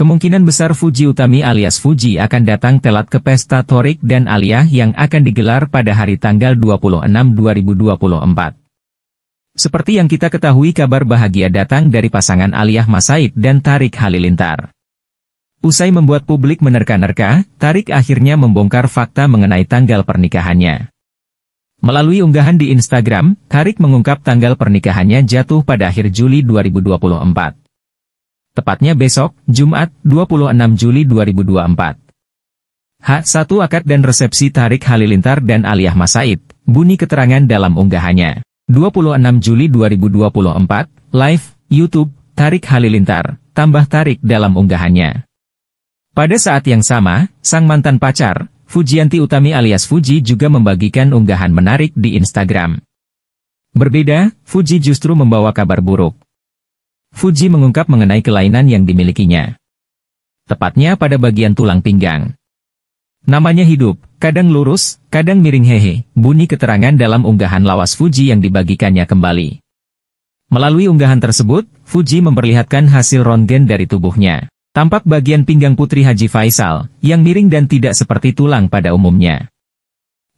Kemungkinan besar Fuji Utami alias Fuji akan datang telat ke pesta Torik dan Alia yang akan digelar pada hari tanggal 26 2024. Seperti yang kita ketahui kabar bahagia datang dari pasangan Aliyah Masaid dan Tarik Halilintar. Usai membuat publik menerka-nerka, Tarik akhirnya membongkar fakta mengenai tanggal pernikahannya. Melalui unggahan di Instagram, Tarik mengungkap tanggal pernikahannya jatuh pada akhir Juli 2024. Tepatnya besok, Jumat, 26 Juli 2024. H1 akad dan resepsi Tarik Halilintar dan Aliyah Masaid, bunyi keterangan dalam unggahannya. 26 Juli 2024, live, YouTube, Tarik Halilintar, tambah Tarik dalam unggahannya. Pada saat yang sama, sang mantan pacar, Fujianti Utami alias Fuji juga membagikan unggahan menarik di Instagram. Berbeda, Fuji justru membawa kabar buruk. Fuji mengungkap mengenai kelainan yang dimilikinya. Tepatnya pada bagian tulang pinggang. Namanya hidup, kadang lurus, kadang miring hehe, bunyi keterangan dalam unggahan lawas Fuji yang dibagikannya kembali. Melalui unggahan tersebut, Fuji memperlihatkan hasil rongen dari tubuhnya. Tampak bagian pinggang Putri Haji Faisal, yang miring dan tidak seperti tulang pada umumnya.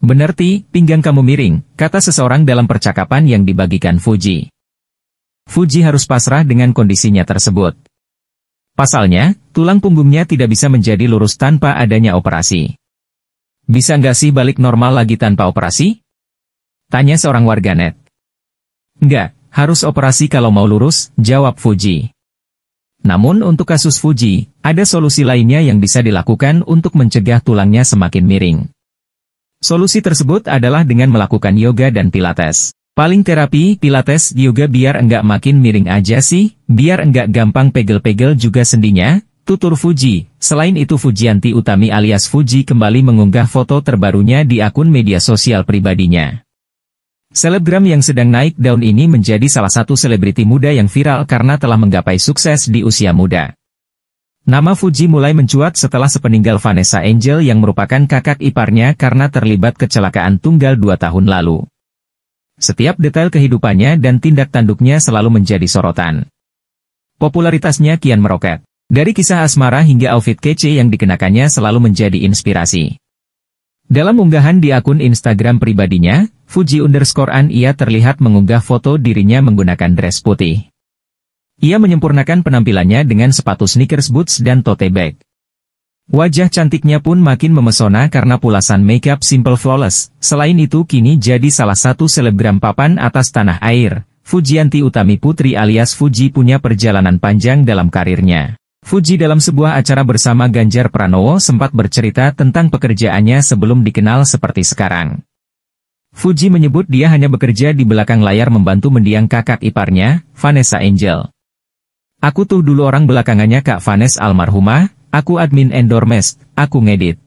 Benar ti, pinggang kamu miring, kata seseorang dalam percakapan yang dibagikan Fuji. Fuji harus pasrah dengan kondisinya tersebut. Pasalnya, tulang punggungnya tidak bisa menjadi lurus tanpa adanya operasi. Bisa nggak sih balik normal lagi tanpa operasi? Tanya seorang warganet. Nggak, harus operasi kalau mau lurus, jawab Fuji. Namun untuk kasus Fuji, ada solusi lainnya yang bisa dilakukan untuk mencegah tulangnya semakin miring. Solusi tersebut adalah dengan melakukan yoga dan pilates. Paling terapi, pilates, yoga biar enggak makin miring aja sih, biar enggak gampang pegel-pegel juga sendinya, tutur Fuji. Selain itu Fujianti Utami alias Fuji kembali mengunggah foto terbarunya di akun media sosial pribadinya. Selebgram yang sedang naik daun ini menjadi salah satu selebriti muda yang viral karena telah menggapai sukses di usia muda. Nama Fuji mulai mencuat setelah sepeninggal Vanessa Angel yang merupakan kakak iparnya karena terlibat kecelakaan tunggal dua tahun lalu. Setiap detail kehidupannya dan tindak tanduknya selalu menjadi sorotan. Popularitasnya kian meroket. Dari kisah asmara hingga outfit kece yang dikenakannya selalu menjadi inspirasi. Dalam unggahan di akun Instagram pribadinya, Fuji underscore an ia terlihat mengunggah foto dirinya menggunakan dress putih. Ia menyempurnakan penampilannya dengan sepatu sneakers boots dan tote bag. Wajah cantiknya pun makin memesona karena pulasan makeup simple flawless. Selain itu kini jadi salah satu selebgram papan atas tanah air. Fujianti Utami Putri alias Fuji punya perjalanan panjang dalam karirnya. Fuji dalam sebuah acara bersama Ganjar Pranowo sempat bercerita tentang pekerjaannya sebelum dikenal seperti sekarang. Fuji menyebut dia hanya bekerja di belakang layar membantu mendiang kakak iparnya, Vanessa Angel. Aku tuh dulu orang belakangannya Kak Vanessa almarhumah, aku admin Endormest, aku ngedit.